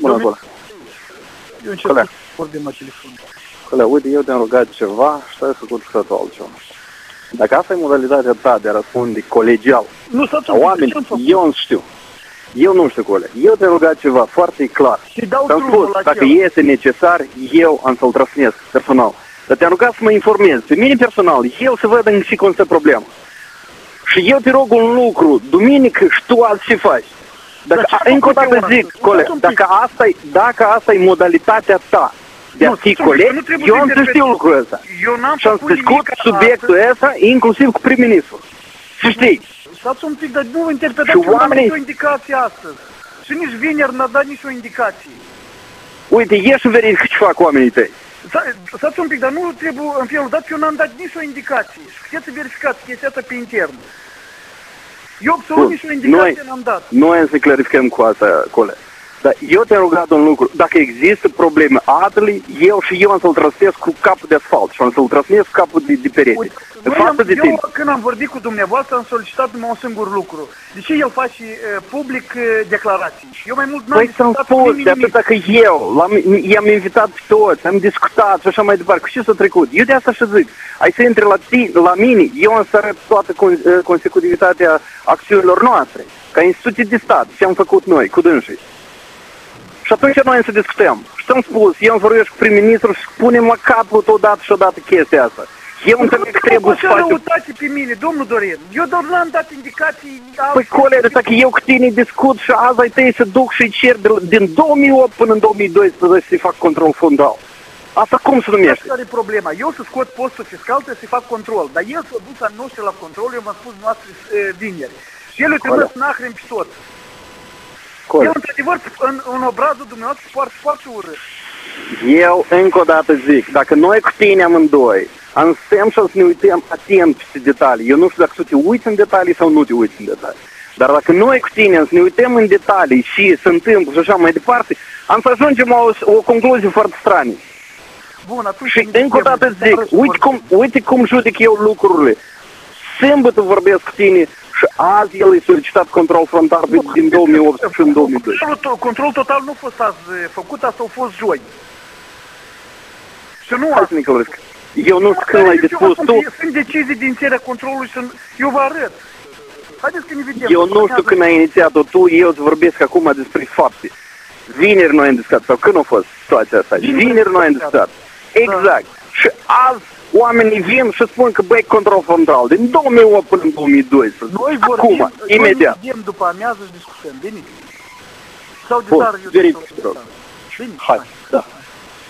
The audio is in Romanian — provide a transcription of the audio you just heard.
Bună, acolo. Eu încerc Coleg. să vorbim la telefon. Coleg, uite, eu te-am rugat ceva și tu ai făcut cu totul altceva. Dacă asta e modalitatea ta de a răspunde colegial Nu, stați la un pic, oameni, ce-am făcut? eu nu știu. Eu nu știu, coleg. Eu te-am rugat ceva foarte clar. Și dau Ți-am drumul spus, la dacă cel. este necesar, eu am să-l trăsnesc personal. Dar te-am rugat să mă informez. Pe mine personal, eu să văd în și cum stă problema. Și eu te rog un lucru, duminică și tu azi ce faci. Dacă, Dar ce a, încă o făcut eu dată zic, astăzi? coleg, Uitați un pic. dacă asta, e, dacă asta e modalitatea ta de a Nu, fi stați un pic, coleg, nu trebuie eu să am să știu interpretez. lucrul ăsta. Eu n-am Și am să făcut discut nimic subiectul astăzi. ăsta, inclusiv cu prim-ministru. Să știi. Stați un pic, dar nu interpretați Și că nu am oamenii- nicio indicație astăzi. Și nici vineri n-a dat nicio indicație. Uite, ieși și verifică ce fac oamenii tăi. Sta- Stați un pic, dar nu trebuie în felul dat, eu n-am dat nicio indicație. Și puteți să verificați chestia asta pe intern. Eu absolut Bun, nicio indicație noi- n-am dat. Noi am să clarificăm cu asta, coleg. Dar eu te-am rugat un lucru. Dacă există probleme atele, eu și eu am să-l trăsnesc cu capul de asfalt și am să-l trăsnesc cu capul de, de perete. Uite, în noi față am, de tine. eu când am vorbit cu dumneavoastră am solicitat numai un singur lucru. De ce el face uh, public uh, declarații? Și eu mai mult n-am Păi să-mi discutat cu spus, nimeni de nimic. atâta că eu l-am, i-am invitat pe toți, am discutat și așa mai departe. Cu ce s-a trecut? Eu de asta și zic, ai să intri la, tine, la mine, eu am să arăt toată con- eh, consecutivitatea acțiunilor noastre, ca instituții de stat, ce am făcut noi, cu dânsii. Și atunci noi să discutăm. Și ți-am spus, eu îmi vorbesc cu prim-ministru și punem la capăt odată și odată chestia asta. Eu înțeleg că trebuie să faci... facem... răutate pe mine, domnul Dorin. Eu doar n-am dat indicații... Păi, colegi, dacă eu cu tine discut și azi ai tăi să duc și cer de, din 2008 până în 2012 să fac control fondal. Asta cum se numește? Asta are problema. Eu să scot postul fiscal trebuie să fac control. Dar el s-a dus al nostru la control, eu v-am spus noastre uh, vineri. Și el îi trebuie să nahrem pe tot. Eu, Colegi, într-adevăr, în, în obrazul dumneavoastră foarte, foarte urât. eu încă o dată zic, dacă noi cu tine amândoi am stăm și o să ne uităm atent pe detalii, eu nu știu dacă tu te uiți în detalii sau nu te uiți în detalii, dar dacă noi cu tine să ne uităm în detalii și se întâmplă și așa mai departe, am să ajungem la o, o concluzie foarte stranie. Bun, atunci... Și încă o dată zic, uite cum, uite cum judec eu lucrurile. Sâmbătă vorbesc cu tine și azi el a solicitat control frontal pe- din 2008 și în 2012. Controlul, to- control total nu a fost azi eh, făcut, asta a fost joi. Și nu Hai azi. să ne călăsc. Eu nu știu când l-ai dispus tu, Sunt decizii din țara controlului și eu vă arăt. Haideți că ne vedem. eu nu știu când ai inițiat-o tu, eu îți vorbesc acum despre fapte. Vineri noi am discutat, sau când a fost situația asta? Vineri Vineri noi am am discutat. Da. Exact. Și azi oamenii vin și spun că băi, control frontal din 2008 până în 2012. Noi vorbim, Acum, imediat. Noi vedem după amiază și discutăm. Bine? Sau de Bun, dar eu verific, te rog. Bine? Hai, da.